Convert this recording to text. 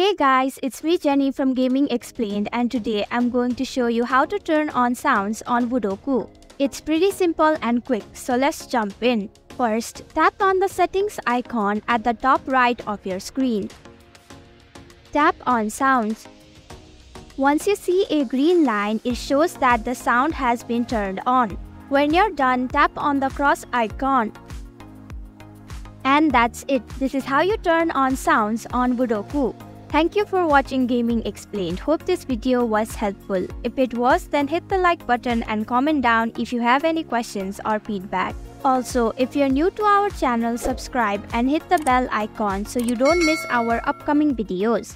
Hey guys, it's me Jenny from Gaming Explained and today I'm going to show you how to turn on sounds on Woodoku. It's pretty simple and quick, so let's jump in. First, tap on the settings icon at the top right of your screen. Tap on sounds. Once you see a green line, it shows that the sound has been turned on. When you're done, tap on the cross icon. And that's it. This is how you turn on sounds on Woodoku. Thank you for watching Gaming Explained. Hope this video was helpful. If it was, then hit the like button and comment down if you have any questions or feedback. Also, if you're new to our channel, subscribe and hit the bell icon so you don't miss our upcoming videos.